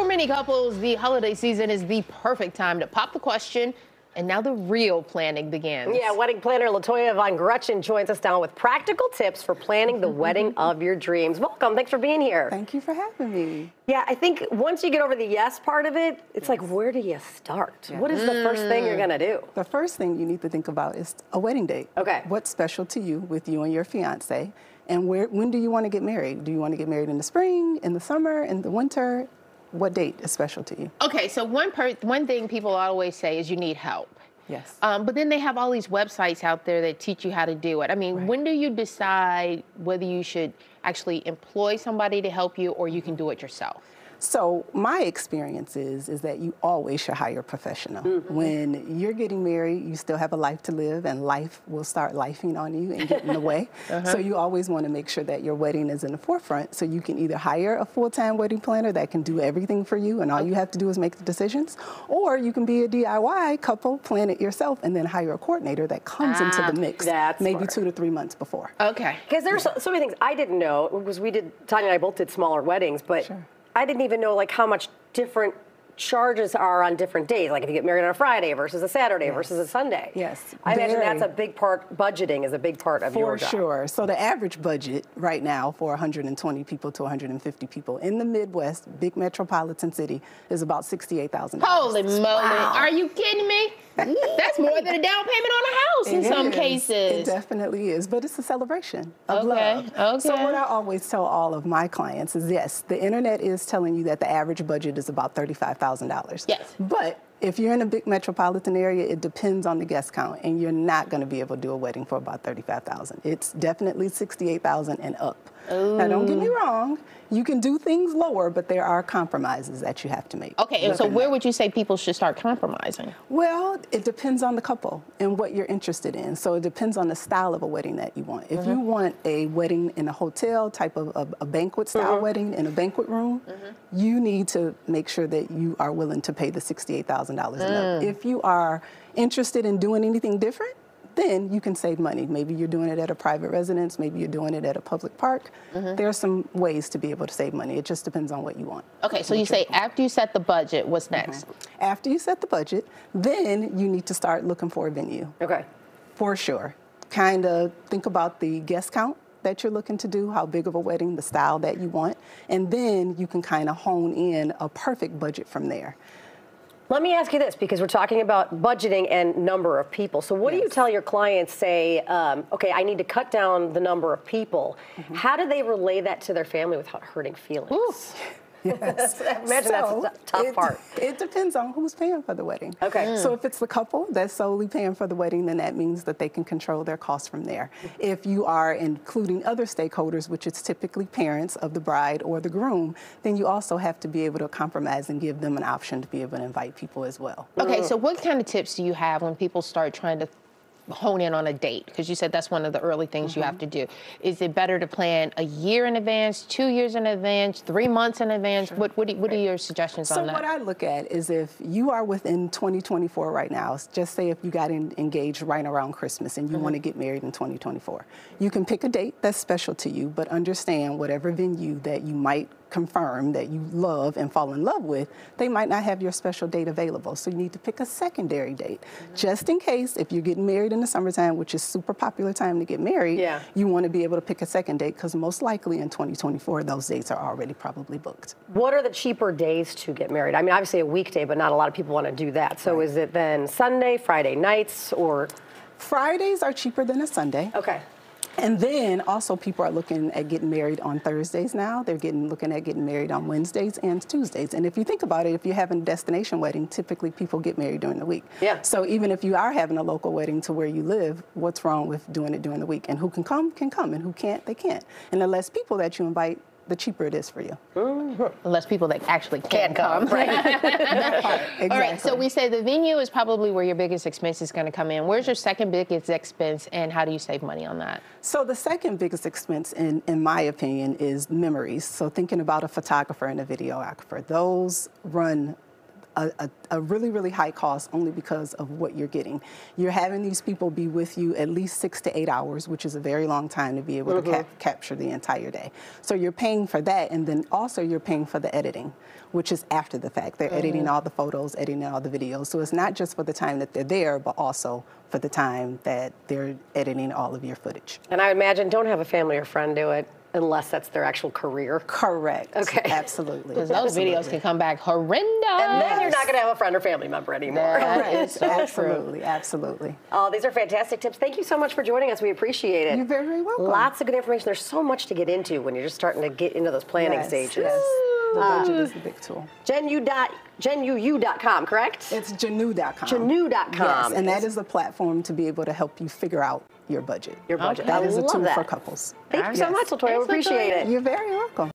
for many couples, the holiday season is the perfect time to pop the question. And now the real planning begins. Yeah, wedding planner Lotoya Vongrechin joins us now with practical tips for planning the wedding of your dreams. Welcome. Thanks for being here. Thank you for having me. Yeah, I think once you get over the yes part of it, it's like, where do you start? Yeah. What is the first thing you're going to do? Mm. The first thing you need to think about is a wedding date. Okay. What's special to you with you and your fiance? And where, when do you want to get married? Do you want to get married in the spring, in the summer, in the winter? What date is special to you? Okay, so one per- one thing people always say is you need help. Yes. Um, but then they have all these websites out there that teach you how to do it. I mean, Right. when do you decide whether you should actually employ somebody to help you or you can do it yourself? So my experience is is that you always should hire a professional. When you're getting married, you still have a life to live, and life will start lifing on you and get in the way. So you always want to make sure that your wedding is in the forefront. So you can either hire a full-time wedding planner that can do everything for you, and all you have to do is make the decisions, or you can be a DIY couple, plan it yourself, and then hire a coordinator that comes into Ah, the mix that's maybe smart. two to three months before. Okay. Because there's so, so many things I didn't know because we did Tanya and I both did smaller weddings, but Sure. I didn't even know like how much different charges are on different days. Like if you get married on a Friday versus a Saturday Yes. versus a Sunday. Yes, I imagine that's a big part. Budgeting is a big part of your job. For job. sure. So the average budget right now for 120 people to 150 people in the Midwest, big metropolitan city, is about $68,000. Holy moly. Are you kidding me? That's more than a down payment on a house in It some is. It cases. definitely is, but it's a celebration of Okay, love. So what I always tell all of my clients is yes, the internet is telling you that the average budget is about $35,000. Yes. But if you're in a big metropolitan area, it depends on the guest count, and you're not going to be able to do a wedding for about 35,000. It's definitely 68,000 and up. Now, don't get me oh. wrong, you can do things lower, but there are compromises that you have to make. Okay, and so where that. would you say people should start compromising? Well, it depends on the couple and what you're interested in. So it depends on the style of a wedding that you want. If you mm-hmm. want a wedding in a hotel type of a, a banquet style mm-hmm. wedding in a banquet room, mm-hmm. you need to make sure that you are willing to pay the $68,000 and up. Mm. If you are interested in doing anything different, then you can save money. Maybe you're doing it at a private residence, maybe you're doing it at a public park. Mm-hmm. There are some ways to be able to save money. It just depends on what you want. Okay, so you say after you set the budget, what's mm-hmm. next? After you set the budget, then you need to start looking for a venue. Okay. For sure. Kind of think about the guest count that you're looking to do, how big of a wedding, the style that you want, and then you can kind of hone in a perfect budget from there. Let me ask you this because we're talking about budgeting and number of people. So, what do you tell your clients? Say, um, okay, I need to cut down the number of people. Mm-hmm. How do they relay that to their family without hurting feelings? Yes. Imagine that's the tough it, part. It depends on who's paying for the wedding. Okay. Mm. So if it's the couple that's solely paying for the wedding, then that means that they can control their costs from there. If you are including other stakeholders, which is typically parents of the bride or the groom, then you also have to be able to compromise and give them an option to be able to invite people as well. Okay, so what kind of tips do you have when people start trying to hone in on a date? Because you said that's one of the early things you have mm-hmm. to do. Is it better to plan a year in advance, two years in advance, three months in advance? What, what, do- what are your suggestions So on that? So what I look at is if you are within 2024 right now, just say if you got in, engaged right around Christmas and you mm-hmm. want to get married in 2024, you can pick a date that's special to you, but understand whatever venue that you might confirm that you love and fall in love with, they might not have your special date available. So you need to pick a secondary date, just in case if you're getting married in the summertime, which is super popular time to get married, Yeah. you want to be able to pick a second date because most likely in 2024 those dates are already probably booked. What are the cheaper days to get married? I mean, obviously a weekday, but not a lot of people want to do that. So, is it then Sunday, Friday nights, or Fridays are cheaper than a Sunday. okay? And then also people are looking at getting married on Thursdays now. They're getting looking at getting married on Wednesdays and Tuesdays. And if you think about it, if you're having a destination wedding, typically people get married during the week. Yeah. So even if you are having a local wedding to where you live, what's wrong with doing it during the week? And who can come can come, and who can't they can't. And the less people that you invite, the cheaper it is for you. Mm-hmm. Unless people that actually can come. Exactly. All right, so we say the venue is probably where your biggest expense is going to come in. Where's your second biggest expense, and how do you save money on that? So the second biggest expense, in, in my opinion, is memories. So thinking about a photographer and a videographer, those run a, a, a really, really high cost only because of what you're getting. You're having these people be with you at least six to eight hours, which is a very long time to be able to mm-hmm. cap- capture the entire day. So you're paying for that, and then also you're paying for the editing, which is after the fact. They're editing mm-hmm. all the photos, editing all the videos. So it's not just for the time that they're there, but also for the time that they're editing all of your footage. And I imagine don't have a family or friend do it unless that's their actual career. Correct. Okay. Absolutely. Because those videos can come back horrendous. And then you're not going to have a friend or family member anymore. That is so true. absolutely, absolutely. Oh, these are fantastic tips. Thank you so much for joining us. We appreciate it. You're very, very welcome. Lots of good information. There's so much to get into when you're just starting to get into those planning Yes, stages. Yes. The budget is the big tool. Genu dot, genuu.com, correct? It's Genuu.com. Genuu.com. Yes, and that is a platform to be able to help you figure out your budget. Your budget. That I is a tool that. for couples. Thank you so much, Lotoya. We appreciate it. You're very welcome.